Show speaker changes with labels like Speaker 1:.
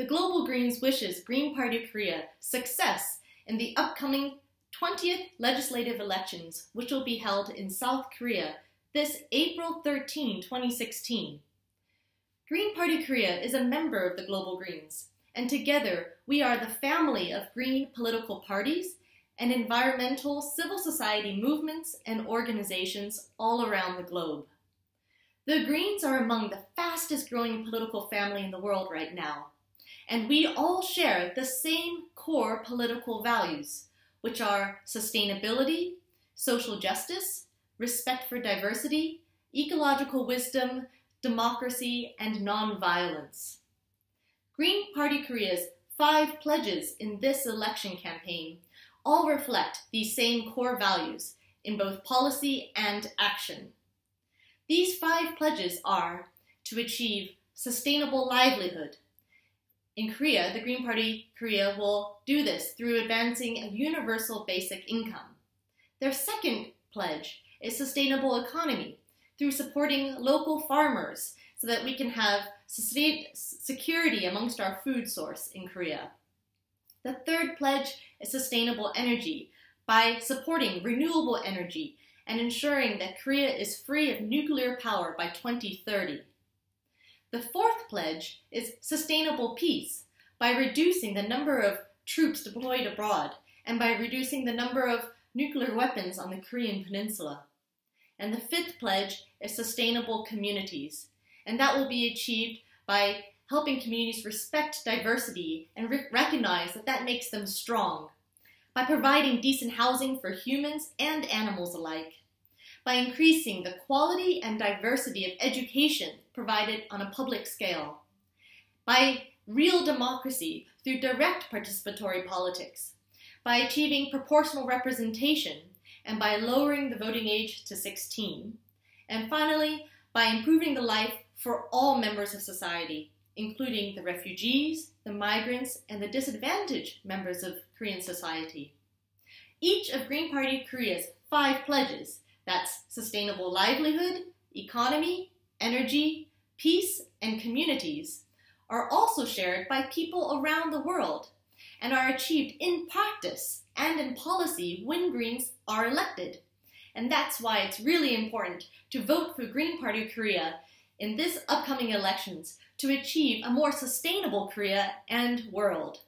Speaker 1: the Global Greens wishes Green Party Korea success in the upcoming 20th legislative elections, which will be held in South Korea this April 13, 2016. Green Party Korea is a member of the Global Greens, and together we are the family of green political parties and environmental civil society movements and organizations all around the globe. The Greens are among the fastest growing political family in the world right now, and we all share the same core political values, which are sustainability, social justice, respect for diversity, ecological wisdom, democracy, and nonviolence. Green Party Korea's five pledges in this election campaign all reflect these same core values in both policy and action. These five pledges are to achieve sustainable livelihood, in Korea, the Green Party Korea will do this through advancing a universal basic income. Their second pledge is sustainable economy through supporting local farmers so that we can have security amongst our food source in Korea. The third pledge is sustainable energy by supporting renewable energy and ensuring that Korea is free of nuclear power by 2030. The fourth pledge is sustainable peace. By reducing the number of troops deployed abroad and by reducing the number of nuclear weapons on the Korean peninsula. And the fifth pledge is sustainable communities, and that will be achieved by helping communities respect diversity and re recognize that that makes them strong, by providing decent housing for humans and animals alike, by increasing the quality and diversity of education provided on a public scale, by real democracy through direct participatory politics, by achieving proportional representation, and by lowering the voting age to 16, and finally, by improving the life for all members of society, including the refugees, the migrants, and the disadvantaged members of Korean society. Each of Green Party Korea's five pledges that's sustainable livelihood, economy, energy, peace, and communities are also shared by people around the world and are achieved in practice and in policy when Greens are elected. And that's why it's really important to vote for Green Party Korea in this upcoming elections to achieve a more sustainable Korea and world.